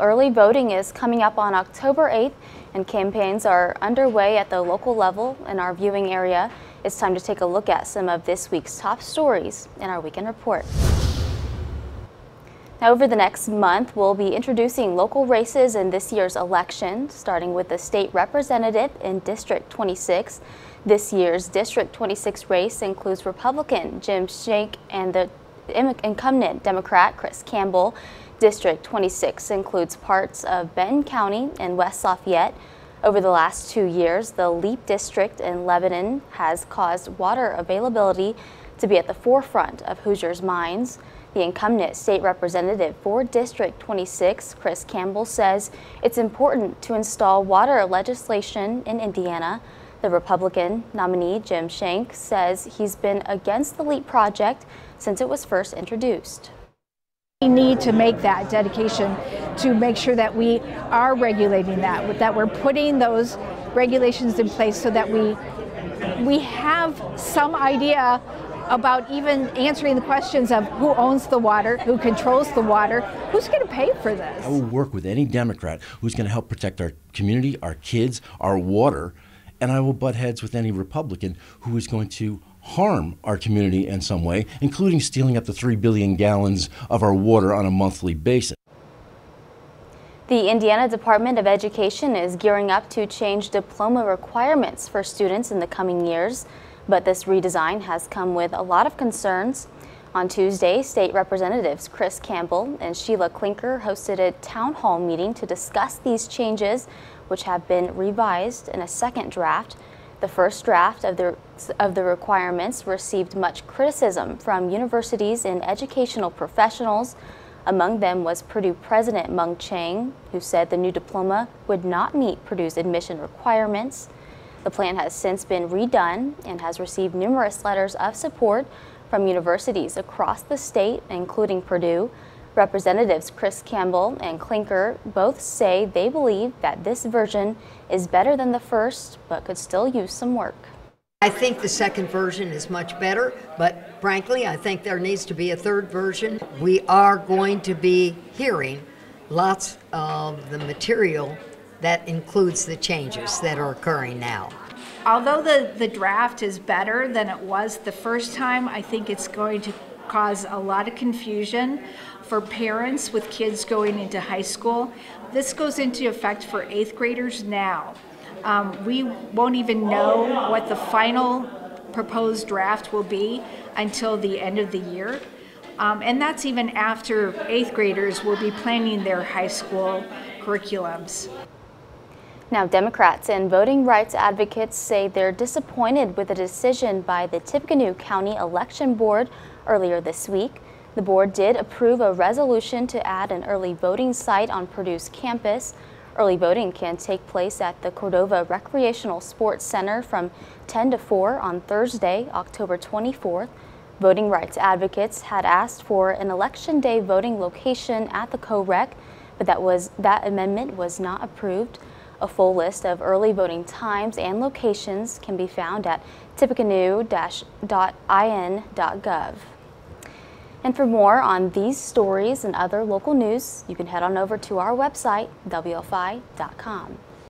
Early voting is coming up on October 8th and campaigns are underway at the local level in our viewing area. It's time to take a look at some of this week's top stories in our weekend report. Now, over the next month, we'll be introducing local races in this year's election, starting with the state representative in District 26. This year's District 26 race includes Republican Jim Schenk and the incumbent Democrat Chris Campbell. District 26 includes parts of Benton County and West Lafayette. Over the last two years, the LEAP district in Lebanon has caused water availability to be at the forefront of Hoosiers' minds. The incumbent state representative for District 26, Chris Campbell, says it's important to install water legislation in Indiana. The Republican nominee, Jim Schenk, says he's been against the LEAP project since it was first introduced. We need to make that dedication to make sure that we are regulating that, that we're putting those regulations in place so that we we have some idea about even answering the questions of who owns the water, who controls the water, who's going to pay for this. I will work with any Democrat who's going to help protect our community, our kids, our water, and I will butt heads with any Republican who is going to harm our community in some way, including stealing up to 3 billion gallons of our water on a monthly basis. The Indiana Department of Education is gearing up to change diploma requirements for students in the coming years, but this redesign has come with a lot of concerns. On Tuesday, state representatives Chris Campbell and Sheila Klinker hosted a town hall meeting to discuss these changes, which have been revised in a second draft. The first draft of the, of the requirements received much criticism from universities and educational professionals. Among them was Purdue President Mung Chiang, who said the new diploma would not meet Purdue's admission requirements. The plan has since been redone and has received numerous letters of support from universities across the state, including Purdue. Representatives Chris Campbell and Klinker both say they believe that this version is better than the first, but could still use some work. I think the second version is much better, but frankly, I think there needs to be a third version. We are going to be hearing lots of the material that includes the changes that are occurring now. Although the, the draft is better than it was the first time, I think it's going to cause a lot of confusion for parents with kids going into high school. This goes into effect for eighth graders now. Um, we won't even know what the final proposed draft will be until the end of the year. Um, and that's even after eighth graders will be planning their high school curriculums. Now, Democrats and voting rights advocates say they're disappointed with a decision by the Tippecanoe County Election Board earlier this week. The board did approve a resolution to add an early voting site on Purdue's campus. Early voting can take place at the Cordova Recreational Sports Center from 10 to 4 on Thursday, October 24th. Voting rights advocates had asked for an election day voting location at the co-rec, but that was that amendment was not approved. A full list of early voting times and locations can be found at tippecanoe-in.gov. And for more on these stories and other local news, you can head on over to our website, WLFI.com.